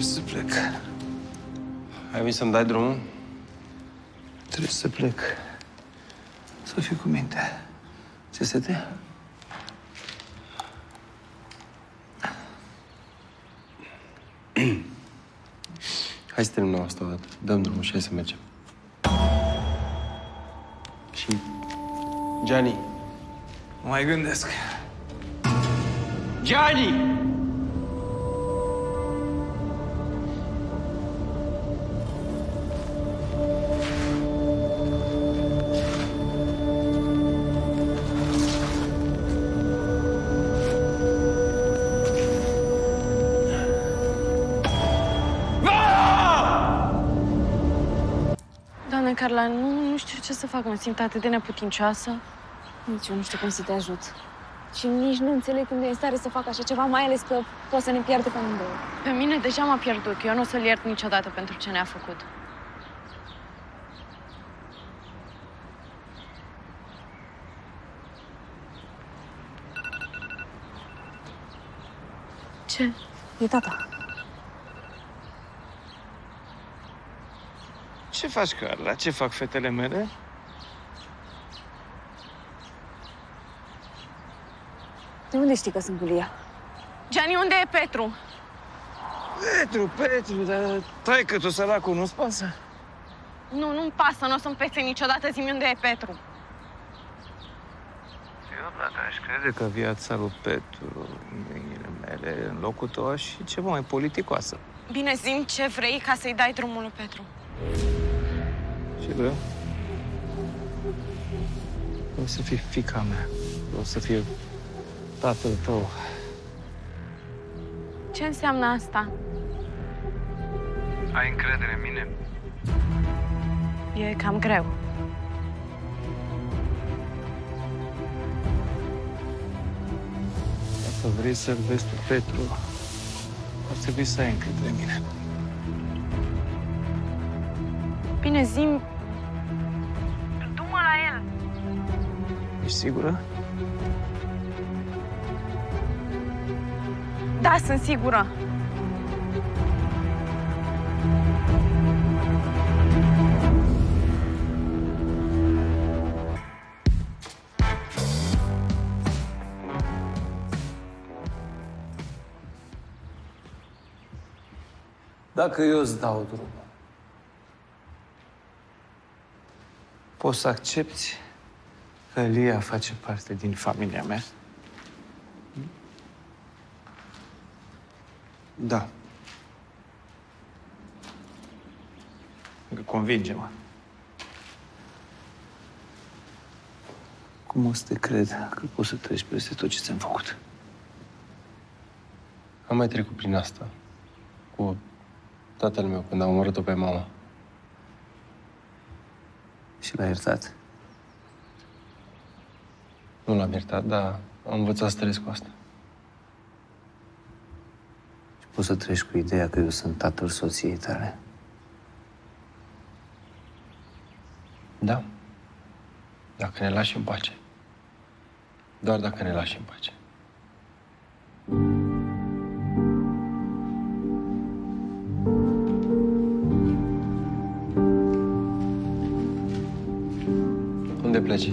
Trebuie să plec. Ai venit să-mi dai drumul? Trebuie să plec. Să fiu cu minte. Ce se te? Hai să terminăm asta odată. Dăm drumul și hai să mergem. Și... Gianni! Mă mai gândesc. Gianni! Carla, nu, nu știu ce să fac, mă simt atât de neputincioasă. Nici eu nu știu cum să te ajut. Și nici nu înțeleg cum e în stare să fac așa ceva, mai ales că poate să ne pierde pe amândouă. Pe mine deja m-a pierdut. Eu nu o să-l iert niciodată pentru ce ne-a făcut. Ce? E tata. Ce faci, Carla? Ce fac fetele mele? De unde știi că sunt cu Lia? Gianni, unde e Petru? Petru, Petru, dar tai că tu săracul nu-ți pasă? Nu, nu-mi pasă, nu o să-mi pese niciodată. zi unde e Petru. Eu, dacă aș crede că viața lui Petru în mâinile mele, în locul tău, aș fi ceva mai politicoasă. Bine, zim ce vrei ca să-i dai drumul lui Petru. Ce vreau? O să fii fica mea. O să fiu tatăl tău. Ce înseamnă asta? Ai încredere în mine? E cam greu. Dacă vrei să-l vezi pe Petru, ar trebui să ai încredere în mine. Bine, zim... Ești sigură? Da, sunt sigură. Dacă eu îți dau drumul, poți să accepti că Lia face parte din familia mea? Da. Încă convinge-mă. Cum o să te cred că poți să treci peste tot ce ți-am făcut? Am mai trecut prin asta. Cu tatăl meu, când am omorât-o pe mama. Și l-ai iertat? Nu l-am iertat, dar am învățat să trăiesc cu asta. Și poți să treci cu ideea că eu sunt tatăl soției tale? Da. Dacă ne lași în pace. Doar dacă ne lași în pace. Unde pleci?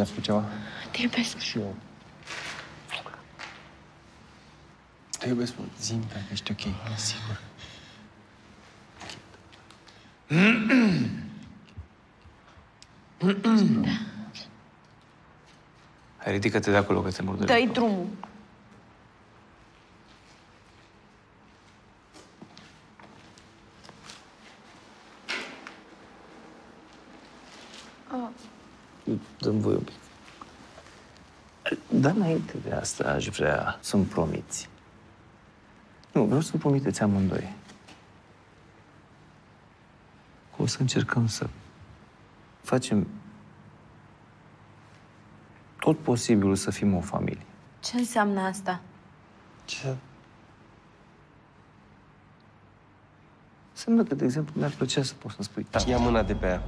bine, tu ți-ai făcut ceva? Te iubesc. Și eu. Te iubesc mult. Zi-mi dacă ești ok, e sigur. Hai, ridică-te de acolo că te murdă. Dă-i drumul. Dă-mi voi un pic. Dar înainte de asta aș vrea să-mi promiți. Nu, vreau să-mi promiteți amândoi. Că o să încercăm să facem tot posibilul să fim o familie. Ce înseamnă asta? Ce? Înseamnă că, de exemplu, mi-ar plăcea să pot să-mi spui tata. Ia mâna de pe ea.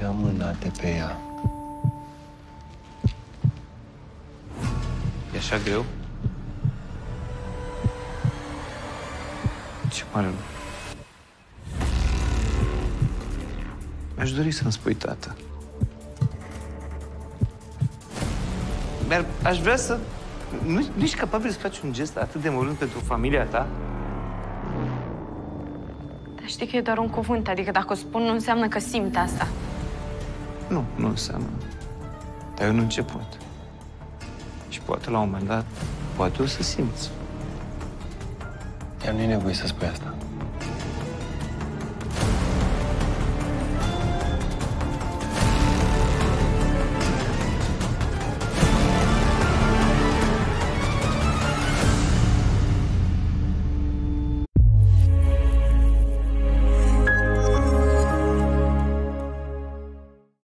Ia mâna de pe ea. Așa greu? Ce mare lucru. Mi-aș dori să-mi spui tata. Dar aș vrea să... Nu, nu ești capabil să faci un gest atât de mărunt pentru familia ta? Dar știi că e doar un cuvânt, adică dacă o spun nu înseamnă că simt asta. Nu, nu înseamnă. Dar e un început. Și poate la un moment dat, poate o să simți. Iar nu e nevoie să spui asta.